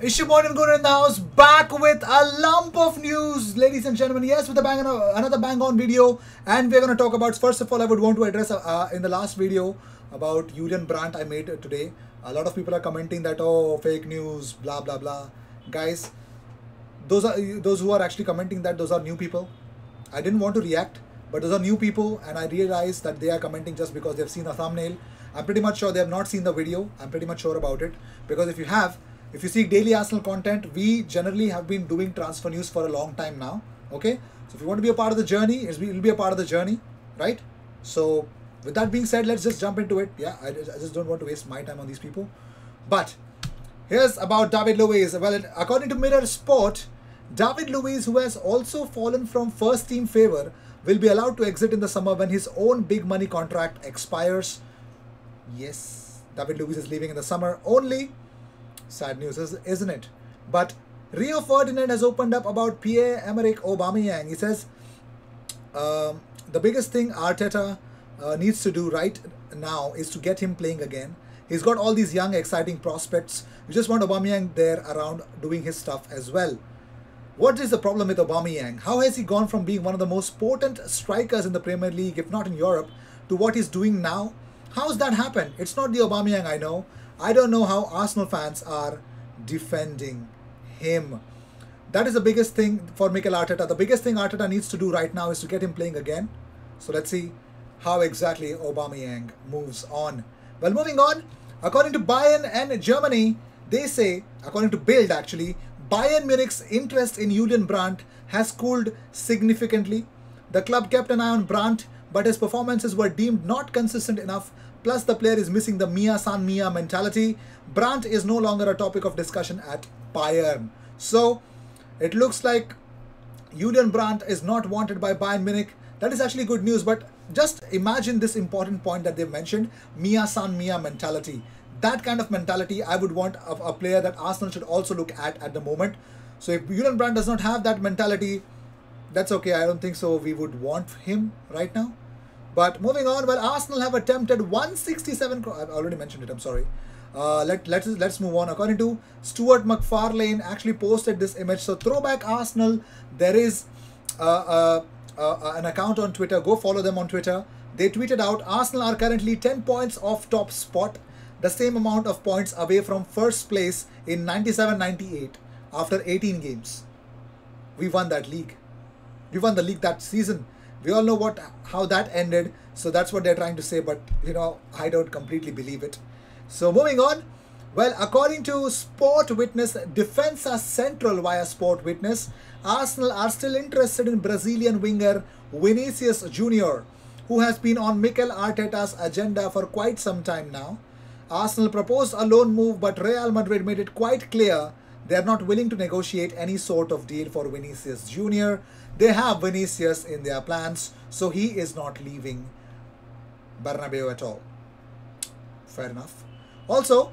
Ishimon and Guru in the house, back with a lump of news, ladies and gentlemen. Yes, with a bang on, another bang on video, and we're going to talk about. First of all, I would want to address uh, in the last video about Julian Brandt I made today. A lot of people are commenting that oh, fake news, blah blah blah. Guys, those are those who are actually commenting that those are new people. I didn't want to react, but those are new people, and I realized that they are commenting just because they've seen a thumbnail. I'm pretty much sure they have not seen the video. I'm pretty much sure about it because if you have if you seek daily Arsenal content, we generally have been doing transfer news for a long time now. Okay, so if you want to be a part of the journey, it'll be a part of the journey, right? So with that being said, let's just jump into it. Yeah, I, I just don't want to waste my time on these people. But here's about David Luiz. Well, according to Mirror Sport, David Luiz, who has also fallen from first team favor, will be allowed to exit in the summer when his own big money contract expires. Yes, David Luiz is leaving in the summer only Sad news, isn't it? But Rio Ferdinand has opened up about Pierre-Emerick Aubameyang. He says um, the biggest thing Arteta uh, needs to do right now is to get him playing again. He's got all these young, exciting prospects. You just want Aubameyang there around doing his stuff as well. What is the problem with Aubameyang? How has he gone from being one of the most potent strikers in the Premier League, if not in Europe, to what he's doing now? How's that happened? It's not the Aubameyang I know. I don't know how Arsenal fans are defending him. That is the biggest thing for Mikel Arteta. The biggest thing Arteta needs to do right now is to get him playing again. So let's see how exactly Aubameyang moves on. Well, moving on, according to Bayern and Germany, they say, according to Bild actually, Bayern Munich's interest in Julian Brandt has cooled significantly. The club kept an eye on Brandt, but his performances were deemed not consistent enough Plus, the player is missing the Mia San Mia mentality. Brandt is no longer a topic of discussion at Bayern. So, it looks like Julian Brandt is not wanted by Bayern Munich. That is actually good news, but just imagine this important point that they mentioned Mia San Mia mentality. That kind of mentality I would want of a player that Arsenal should also look at at the moment. So, if Julian Brandt does not have that mentality, that's okay. I don't think so. We would want him right now. But moving on, well, Arsenal have attempted 167. I've already mentioned it. I'm sorry. Uh, let let's let's move on. According to Stuart MacFarlane, actually posted this image. So throwback Arsenal. There is uh, uh, uh, an account on Twitter. Go follow them on Twitter. They tweeted out Arsenal are currently 10 points off top spot, the same amount of points away from first place in 97-98 after 18 games. We won that league. We won the league that season we all know what how that ended so that's what they're trying to say but you know i don't completely believe it. So moving on. Well according to sport witness defensa central via sport witness arsenal are still interested in brazilian winger vinicius junior who has been on mikel arteta's agenda for quite some time now. Arsenal proposed a loan move but real madrid made it quite clear they are not willing to negotiate any sort of deal for vinicius junior they have Vinicius in their plans, so he is not leaving Bernabeu at all. Fair enough. Also,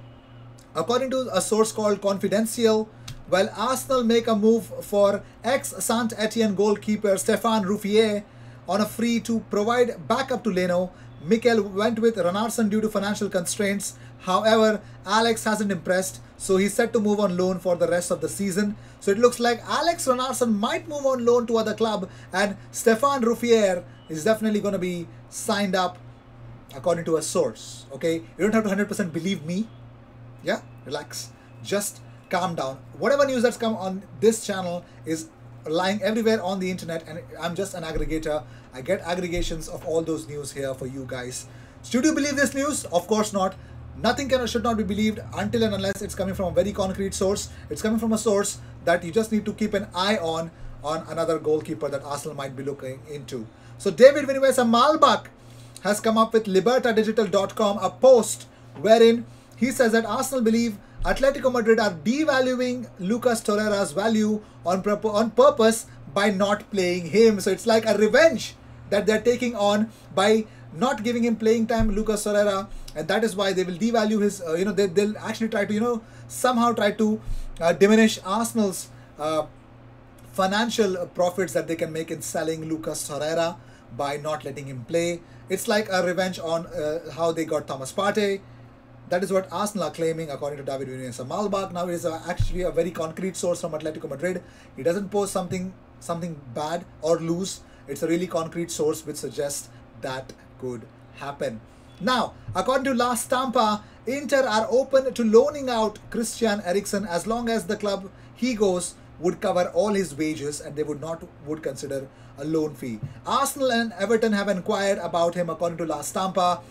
according to a source called Confidential, while Arsenal make a move for ex-Saint Etienne goalkeeper Stéphane Ruffier on a free to provide backup to Leno, Mikel went with Runarsson due to financial constraints. However, Alex hasn't impressed, so he's set to move on loan for the rest of the season. So it looks like Alex Runarsson might move on loan to other club and Stéphane Ruffier is definitely going to be signed up according to a source. Okay, you don't have to 100% believe me. Yeah, relax. Just calm down. Whatever news that's come on this channel is lying everywhere on the internet and I'm just an aggregator. I get aggregations of all those news here for you guys. Should you believe this news? Of course not. Nothing can or should not be believed until and unless it's coming from a very concrete source. It's coming from a source that you just need to keep an eye on on another goalkeeper that Arsenal might be looking into. So David Vinuesa Malbach has come up with libertadigital.com a post wherein he says that Arsenal believe Atletico Madrid are devaluing Lucas Torreira's value on, on purpose by not playing him. So it's like a revenge that they're taking on by not giving him playing time, Lucas Torreira, and that is why they will devalue his. Uh, you know, they, they'll actually try to you know somehow try to uh, diminish Arsenal's uh, financial profits that they can make in selling Lucas Torreira by not letting him play. It's like a revenge on uh, how they got Thomas Partey. That is what Arsenal are claiming, according to David Vinicius. Malbach now is actually a very concrete source from Atletico Madrid. He doesn't post something something bad or loose. It's a really concrete source which suggests that could happen. Now, according to La Stampa, Inter are open to loaning out Christian Eriksen as long as the club he goes would cover all his wages and they would not would consider a loan fee. Arsenal and Everton have inquired about him according to La Stampa.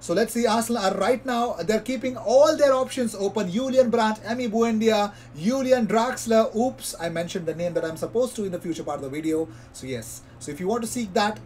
So let's see, Arsenal are right now, they're keeping all their options open. Julian Brandt, Emi Buendia, Julian Draxler. Oops, I mentioned the name that I'm supposed to in the future part of the video. So yes, so if you want to seek that,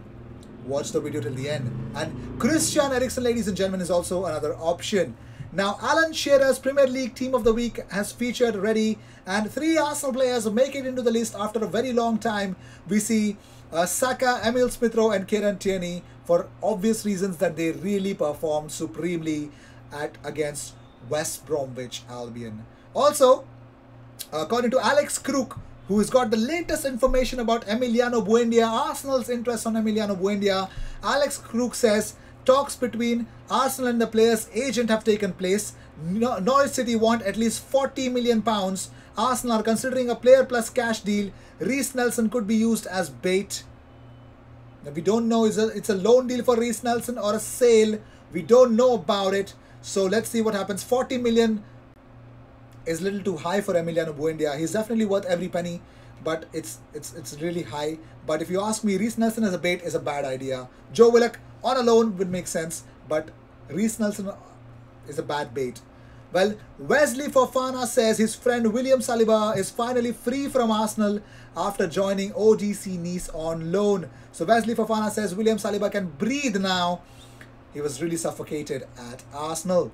watch the video till the end. And Christian Eriksen, ladies and gentlemen, is also another option. Now, Alan Shearer's Premier League Team of the Week has featured ready, and three Arsenal players make it into the list after a very long time. We see uh, Saka, Emile Smith-Rowe, and Kieran Tierney for obvious reasons that they really performed supremely at against West Bromwich Albion. Also, according to Alex Crook, who has got the latest information about Emiliano Buendia, Arsenal's interest on Emiliano Buendia, Alex Crook says talks between Arsenal and the player's agent have taken place. Norwich City want at least 40 million pounds. Arsenal are considering a player plus cash deal. Reiss Nelson could be used as bait. Now, we don't know is it's a loan deal for Reiss Nelson or a sale. We don't know about it. So let's see what happens. 40 million is a little too high for Emiliano Buendia. He's definitely worth every penny, but it's it's it's really high. But if you ask me, Reiss Nelson as a bait is a bad idea. Joe Willock on a loan would make sense, but Reiss Nelson is a bad bait. Well, Wesley Fofana says his friend William Saliba is finally free from Arsenal after joining OGC Nice on loan. So Wesley Fofana says William Saliba can breathe now. He was really suffocated at Arsenal.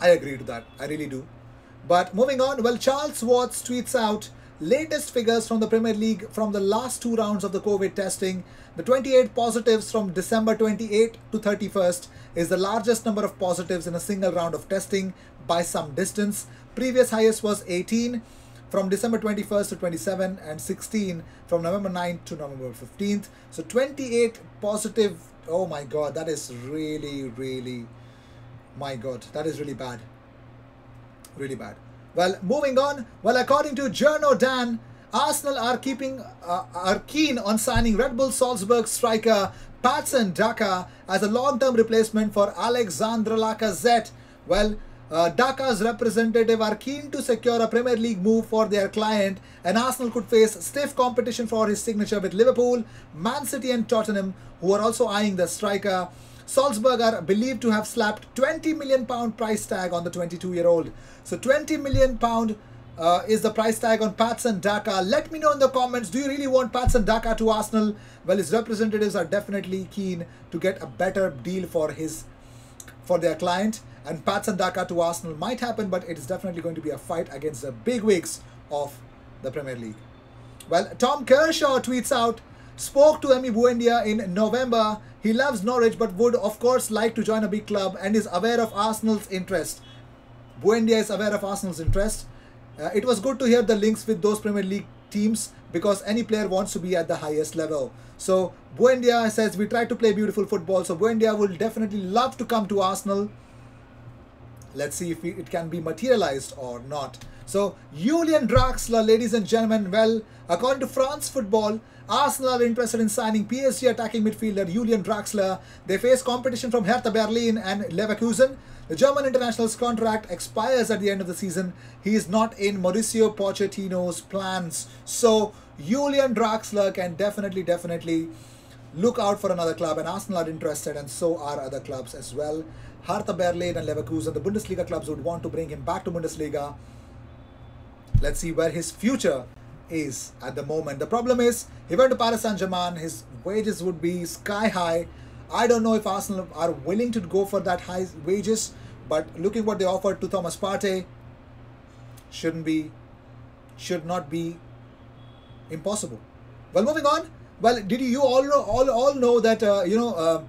I agree to that. I really do. But moving on, well, Charles Watts tweets out latest figures from the Premier League from the last two rounds of the COVID testing. The 28 positives from December 28 to 31st is the largest number of positives in a single round of testing by some distance. Previous highest was 18 from December 21st to 27 and 16 from November 9th to November 15th. So 28 positive. Oh my god, that is really, really, my god, that is really bad. Really bad. Well, moving on. Well, according to Journo Dan, Arsenal are keeping uh, are keen on signing Red Bull Salzburg striker Patson Daka as a long-term replacement for Alexandre Lacazette. Well, uh, Daka's representative are keen to secure a Premier League move for their client and Arsenal could face stiff competition for his signature with Liverpool, Man City and Tottenham who are also eyeing the striker. Salzburg are believed to have slapped 20 million pound price tag on the 22 year old. So 20 million pound uh, is the price tag on Patson Daka. Let me know in the comments, do you really want Patson Daka to Arsenal? Well, his representatives are definitely keen to get a better deal for his for their client and Patson Daka to Arsenal might happen, but it is definitely going to be a fight against the big wigs of the Premier League. Well, Tom Kershaw tweets out, spoke to Emi Buendia in November. He loves Norwich but would of course like to join a big club and is aware of Arsenal's interest. Buendia is aware of Arsenal's interest. Uh, it was good to hear the links with those Premier League teams because any player wants to be at the highest level. So Buendia says we try to play beautiful football. So Buendia will definitely love to come to Arsenal. Let's see if it can be materialized or not. So, Julian Draxler, ladies and gentlemen, well, according to France Football, Arsenal are interested in signing PSG attacking midfielder Julian Draxler. They face competition from Hertha Berlin and Leverkusen. The German international's contract expires at the end of the season. He is not in Mauricio Pochettino's plans. So, Julian Draxler can definitely, definitely look out for another club and Arsenal are interested and so are other clubs as well. Hertha Berlin and Leverkusen, the Bundesliga clubs would want to bring him back to Bundesliga. Let's see where his future is at the moment. The problem is he went to Paris Saint-Germain, his wages would be sky high. I don't know if Arsenal are willing to go for that high wages, but looking what they offered to Thomas Partey shouldn't be, should not be impossible. Well, moving on. Well, did you all know, all, all know that, uh, you know, uh,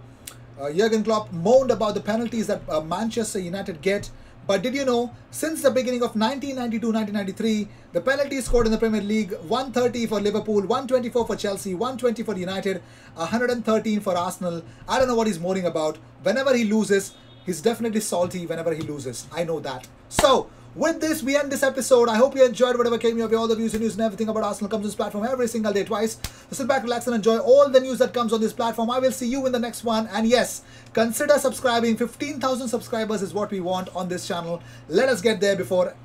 uh, Jurgen Klopp moaned about the penalties that uh, Manchester United get. But did you know, since the beginning of 1992-1993, the penalties scored in the Premier League, 130 for Liverpool, 124 for Chelsea, 120 for United, 113 for Arsenal. I don't know what he's moaning about. Whenever he loses, He's definitely salty whenever he loses. I know that. So, with this, we end this episode. I hope you enjoyed whatever came your way. All the views and news and everything about Arsenal comes on this platform every single day, twice. So sit back, relax, and enjoy all the news that comes on this platform. I will see you in the next one. And yes, consider subscribing. 15,000 subscribers is what we want on this channel. Let us get there before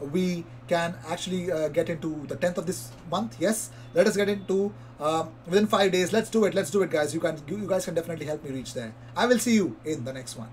we can actually uh, get into the 10th of this month. Yes, let us get into um, within five days. Let's do it. Let's do it, guys. You can you guys can definitely help me reach there. I will see you in the next one.